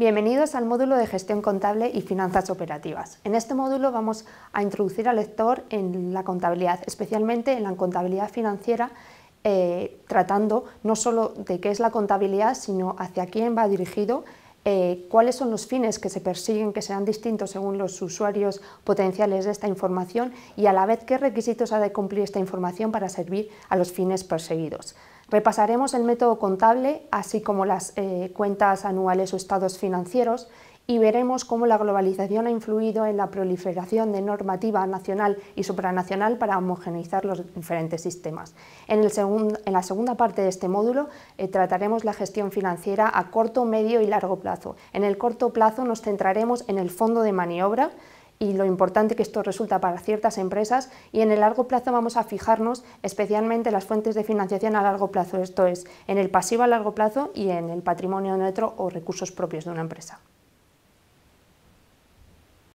Bienvenidos al módulo de gestión contable y finanzas operativas. En este módulo vamos a introducir al lector en la contabilidad, especialmente en la contabilidad financiera, eh, tratando no solo de qué es la contabilidad, sino hacia quién va dirigido, eh, cuáles son los fines que se persiguen, que sean distintos según los usuarios potenciales de esta información y a la vez qué requisitos ha de cumplir esta información para servir a los fines perseguidos. Repasaremos el método contable, así como las eh, cuentas anuales o estados financieros, y veremos cómo la globalización ha influido en la proliferación de normativa nacional y supranacional para homogeneizar los diferentes sistemas. En, la segunda parte de este módulo eh, trataremos la gestión financiera a corto, medio y largo plazo. En el corto plazo nos centraremos en el fondo de maniobra, y lo importante que esto resulta para ciertas empresas y en el largo plazo vamos a fijarnos especialmente en las fuentes de financiación a largo plazo, esto es, en el pasivo a largo plazo y en el patrimonio neutro o recursos propios de una empresa.